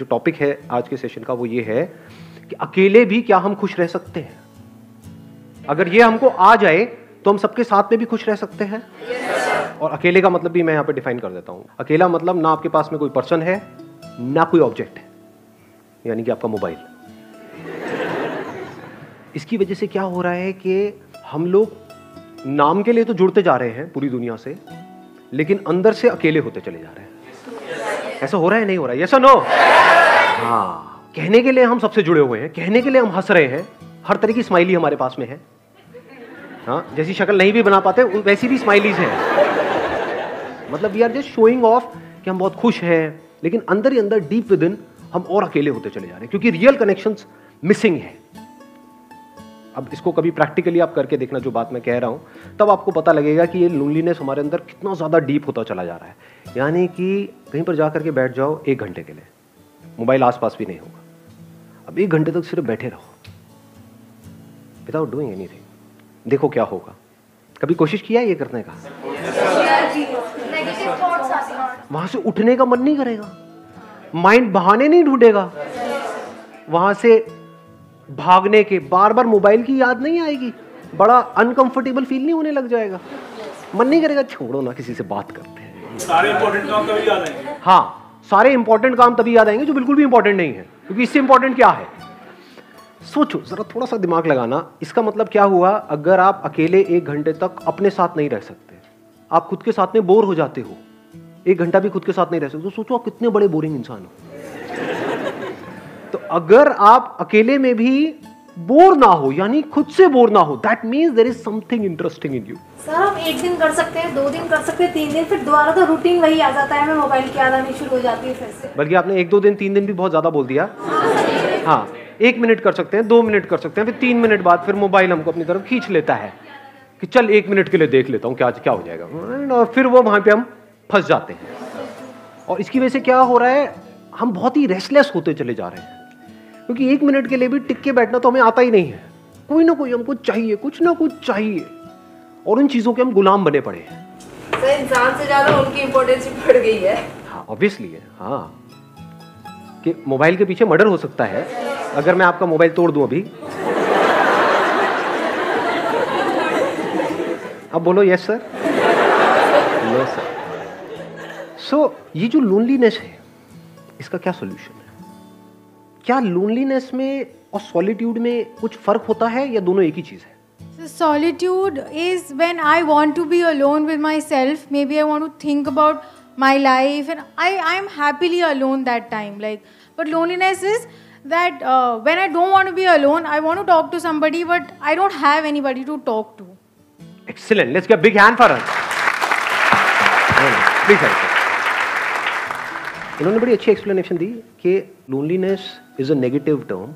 जो टॉपिक है आज के सेशन का वो ये है कि अकेले भी क्या हम खुश रह सकते हैं? अगर ये हमको आ जाए तो हम सबके साथ में भी खुश रह सकते हैं? और अकेले का मतलब भी मैं यहाँ पे डिफाइन कर देता हूँ। अकेला मतलब ना आपके पास में कोई पर्सन है, ना कोई ऑब्जेक्ट है। यानी कि आपका मोबाइल इसकी वजह से क्या हो रहा है कि हम लोग नाम के लिए तो जुड़ते जा रहे हैं पूरी दुनिया से, लेकिन अंदर से अकेले होते चले जा रहे हैं। ऐसा हो रहा है नहीं हो रहा है? ऐसा नो हाँ। कहने के लिए हम सबसे जुड़े हुए हैं कहने के लिए हम हंस रहे हैं। हर तरह की स्माइली हमारे पास में है। हाँ जैसी शक्ल नहीं भी बना पाते वैसी भी स्माइलीज हैं। मतलब we are just showing off कि हम बहुत खुश हैं लेकिन अंदर ही अंदर डीप विद इन हम और अकेले होते चले जा रहे हैं क्योंकि रियल कनेक्शन मिसिंग है। अब इसको कभी प्रैक्टिकली आप करके देखना जो बात मैं कह रहा हूँ तब आपको पता लगेगा कि ये लोनलीनेस हमारे अंदर कितना ज़्यादा डीप होता चला जा रहा है। यानी कि कहीं पर जा करके बैठ जाओ एक घंटे के लिए। मोबाइल आसपास भी नहीं होगा। अब एक घंटे तक सिर्फ़ बैठे रहो। विदाउट डूइंग एनीथिंग देखो क्या होगा। कभी कोशिश किया ये करने का? वहाँ से उठने का मन नहीं करेगा। माइंड बहाने नहीं ढूंढेगा। वहाँ से भागने के बार बार मोबाइल की याद नहीं आएगी। बड़ा अनकंफर्टेबल फील नहीं होने लग जाएगा। मन नहीं करेगा छोड़ो ना किसी से बात करते हैं। सारे इंपॉर्टेंट काम कभी याद आएँगे। हाँ। सारे इंपॉर्टेंट काम तभी याद आएँगे जो बिल्कुल भी इंपॉर्टेंट नहीं है, क्योंकि इससे इंपॉर्टेंट क्या है? सोचो, जरा थोड़ा सा दिमाग लगाना। इसका मतलब क्या हुआ? अगर आप अकेले एक घंटे तक अपने साथ नहीं रह सकते, आप खुद के साथ में बोर हो जाते हो, एक घंटा भी खुद के साथ नहीं रह सकते तो सोचो आप कितने बड़े बोरिंग इंसान हो। तो अगर आप अकेले में भी बोर ना हो यानी खुद से बोर ना हो that means there is something interesting in you sir हम एक दिन कर सकते हैं दो दिन कर सकते हैं तीन दिन फिर दोबारा तो रूटीन वही आ जाता है हमें मोबाइल की याद आनी शुरू हो जाती है फिर से। बल्कि आपने एक दो दिन तीन दिन भी बहुत ज़्यादा बोल दिया। हाँ एक मिनट कर सकते हैं दो मिनट कर सकते हैं फिर तीन मिनट बाद फिर मोबाइल हमको अपनी तरफ़ खींच लेता है कि चल एक मिनट के लिए देख लेता हूँ क्या क्या हो जाएगा। और फिर वो वहाँ पे हम फंस जाते हैं। और इसकी वजह से क्या हो रहा है हम बहुत ही रेस्टलेस होते चले जा रहे हैं। क्योंकि एक मिनट के लिए भी टिक के बैठना तो हमें आता ही नहीं है। कोई ना कोई हमको चाहिए कुछ ना कुछ चाहिए। और उन चीज़ों के हम गुलाम बने पड़े हैं। इंसान से ज़्यादा उनकी इम्पोर्टेंस बढ़ गई है। ऑब्वियसली है हाँ। कि मोबाइल के पीछे मर्डर हो सकता है अगर मैं आपका मोबाइल तोड़ दूँ अभी। अब बोलो yes sir no sir so ये जो लोनलीनेस है इसका क्या सोल्यूशन क्या लोनलीनेस में और सॉलिट्यूड में कुछ फ़र्क होता है या दोनों एक ही चीज़ है? Solitude is when I want to be alone with my self may be I want to think about my life and I I am happily alone that time like but loneliness is that when I don't want be alone I want to talk to somebody but I don't have any body to talk to excellent let's big hand for please इन्होंने बड़ी अच्छी explanation दी कि loneliness is a negative term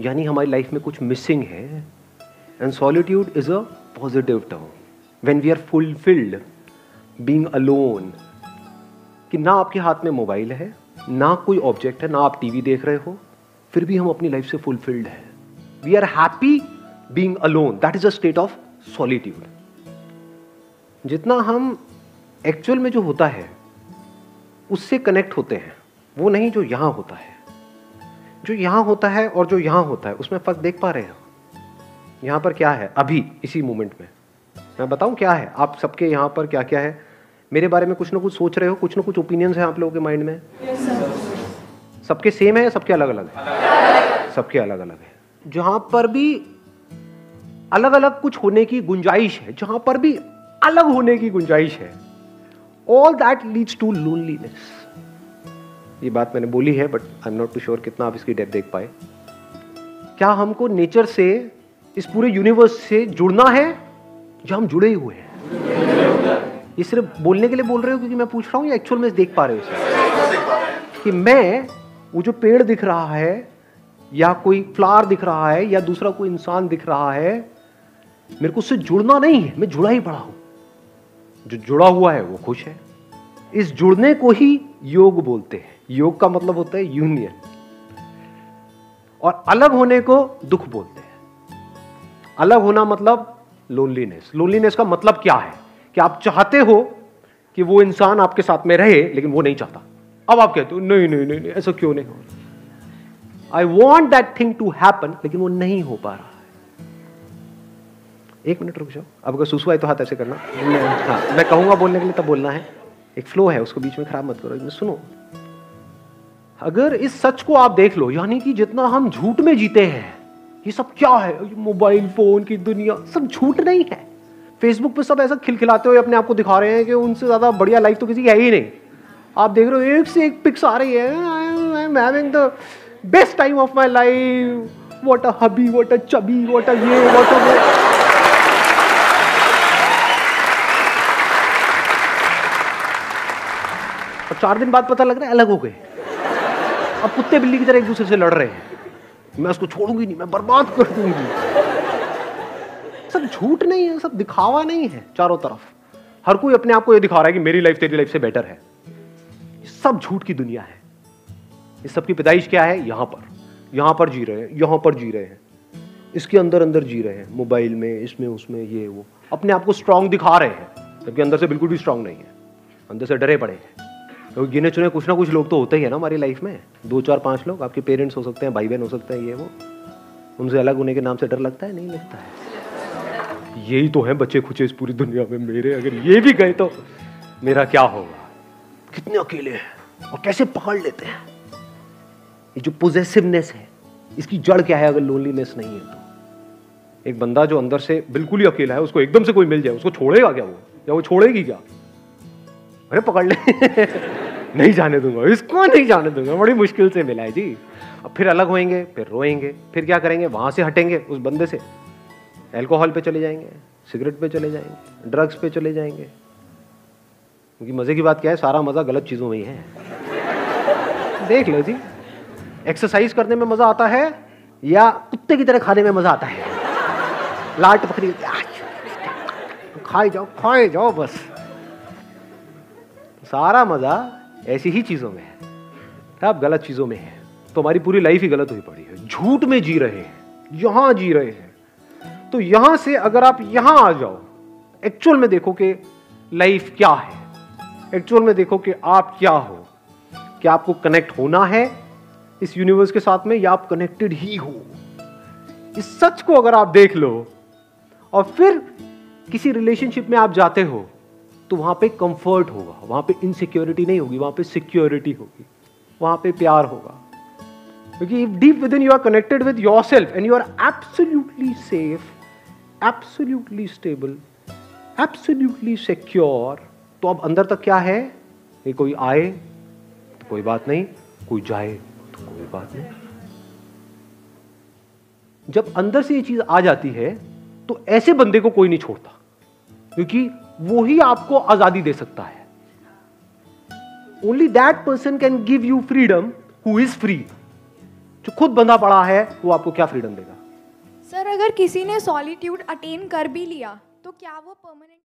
यानी हमारी life में कुछ missing है and solitude is a positive term when we are fulfilled being alone कि ना आपके हाथ में मोबाइल है, ना कोई ऑब्जेक्ट है, ना आप टीवी देख रहे हो, फिर भी हम अपनी लाइफ से फुलफिल्ड है. We are happy being alone that is a state of solitude जितना हम एक्चुअल में जो होता है उससे कनेक्ट होते हैं। वो नहीं जो यहाँ होता है। जो यहाँ होता है और जो यहाँ होता है उसमें फ़र्क देख पा रहे हो यहाँ पर क्या है? अभी इसी मोमेंट में। मैं बताऊँ क्या है? आप सबके यहाँ पर क्या क्या है? मेरे बारे में कुछ ना कुछ सोच रहे हो? कुछ ना कुछ ओपिनियंस हैं आप लोगों के माइंड में? yes, सबके सेम है या सबके अलग अलग है? सबके अलग अलग है। जहाँ पर भी अलग अलग कुछ होने की गुंजाइश है जहाँ पर भी अलग होने की गुंजाइश है all that leads to loneliness ये बात मैंने बोली है but I am not too sure कितना आप इसकी डेप देख पाए। क्या हमको नेचर से, इस पूरे यूनिवर्स से जुड़ना है? या हम जुड़े ही हुए हैं। ये सिर्फ़ बोलने के लिए बोल रहे हो क्योंकि मैं पूछ रहा हूँ, या एक्चुअल में देख पा रहे हो कि मैं, वो जो पेड़ दिख रहा है, या कोई फ्लावर दिख रहा है, या दूसरा कोई इंसान दिख रहा है, मेरे को उससे जुड़ना नहीं है, मैं जुड़ा ही पड़ा हूँ। जो जुड़ा हुआ है वो खुश है। इस जुड़ने को ही योग बोलते हैं। योग का मतलब होता है यूनियन और अलग होने को दुख बोलते हैं। अलग होना मतलब लोनलीनेस लोनलीनेस का मतलब क्या है? कि आप चाहते हो कि वो इंसान आपके साथ में रहे लेकिन वो नहीं चाहता। अब आप कहते हो नहीं नहीं नहीं, नहीं ऐसा क्यों नहीं हो I want that thing to happen लेकिन वो नहीं हो पा रहा। एक मिनट रुक जाओ। अब अगर सुसु आए तो हाथ ऐसे करना। हाँ मैं कहूँगा बोलने के लिए, तब बोलना है। एक फ्लो है, उसको बीच में खराब मत करो। सुनो। अगर इस सच को आप देख लो, यानी कि जितना हम झूठ में जीते हैं, ये सब क्या है? मोबाइल, फ़ोन की दुनिया, सब झूठ नहीं है। फेसबुक पे सब ऐसा खिलखिलाते हुए अपने आप को दिखा रहे हैं कि उनसे ज़्यादा बढ़िया लाइफ तो किसी की है ही नहीं। आप देख रहे हो, एक से एक पिक्स आ रही है। I am the best time of my life what a hubby what a chubby what a ये व्हाट अ वो और चार दिन बाद पता लग रहा है अलग हो गए। अब कुत्ते बिल्ली की तरह एक दूसरे से लड़ रहे हैं। मैं उसको छोड़ूँगी नहीं, मैं बर्बाद कर दूँगी सब झूठ नहीं है, सब दिखावा नहीं है चारों तरफ़। हर कोई अपने आप को ये दिखा रहा है कि मेरी लाइफ तेरी लाइफ से बेटर है। सब झूठ की दुनिया है। इस सब की पैदाइश क्या है? यहाँ पर। यहाँ पर जी रहे हैं, यहाँ पर जी रहे हैं। इसके अंदर अंदर जी रहे हैं। मोबाइल में, इसमें, उसमें, ये, वो। अपने आप को स्ट्रांग दिखा रहे हैं। जबकि अंदर से बिल्कुल भी स्ट्रांग नहीं है। अंदर से डरे पड़े हैं। क्योंकि गिने चुने कुछ ना कुछ लोग तो होते ही है ना हमारी लाइफ में। दो, चार, पाँच लोग, आपके पेरेंट्स हो सकते हैं, भाई बहन हो सकते हैं, ये वो। उनसे अलग होने के नाम से डर लगता है? नहीं लगता है। यही तो है बच्चे खुचे इस पूरी दुनिया में मेरे। अगर ये भी गए तो मेरा क्या होगा? कितने अकेले हैं और कैसे पकड़ लेते हैं? ये जो पोजेसिवनेस है, इसकी जड़ क्या है अगर लोनलीनेस नहीं है तो? एक बंदा जो अंदर से बिल्कुल ही अकेला है, उसको एकदम से कोई मिल जाए, उसको छोड़ेगा क्या वो? या वो छोड़ेगी क्या? अरे पकड़ ले। नहीं जाने दूँगा। इसको नहीं जाने दूँगा। बड़ी मुश्किल से मिला है जी। अब फिर अलग होएँगे, फिर रोएँगे, फिर क्या करेंगे? वहाँ से हटेंगे उस बंदे से। एल्कोहल पे चले जाएँगे, सिगरेट पे चले जाएँगे, ड्रग्स पे चले जाएँगे। क्योंकि मज़े की बात क्या है, सारा मज़ा गलत चीज़ों में ही है। देख लो जी। एक्सरसाइज करने में मज़ा आता है या कुत्ते की तरह खाने में मज़ा आता है? लाट पकड़ी। खाए जाओ खाए जाओ बस। सारा मज़ा ऐसी ही चीज़ों में है। सब गलत चीज़ों में है। तो हमारी पूरी लाइफ ही गलत हुई पड़ी है। झूठ में जी रहे हैं। यहाँ जी रहे हैं। तो यहाँ से अगर आप यहाँ आ जाओ एक्चुअल में देखो कि लाइफ क्या है। एक्चुअल में देखो कि आप क्या हो। क्या आपको कनेक्ट होना है इस यूनिवर्स के साथ में या आप कनेक्टेड ही हो? इस सच को अगर आप देख लो और फिर किसी रिलेशनशिप में आप जाते हो तो वहाँ पे कंफर्ट होगा, वहाँ पे इनसिक्योरिटी नहीं होगी, वहाँ पे सिक्योरिटी होगी, वहाँ पे प्यार होगा। क्योंकि if deep within you are connected with your self and you are absolutely safe absolutely stable absolutely secure तो अब अंदर तक क्या है? ये कोई आए तो कोई बात नहीं, कोई जाए तो कोई बात नहीं। जब अंदर से ये चीज़ आ जाती है तो ऐसे बंदे को कोई नहीं छोड़ता, क्योंकि वो ही आपको आज़ादी दे सकता है। Only that person can give you freedom who is free जो खुद बंधा पड़ा है, वो आपको क्या फ्रीडम देगा? सर अगर किसी ने सॉलिट्यूड अटेन कर भी लिया तो क्या वो परमानेंट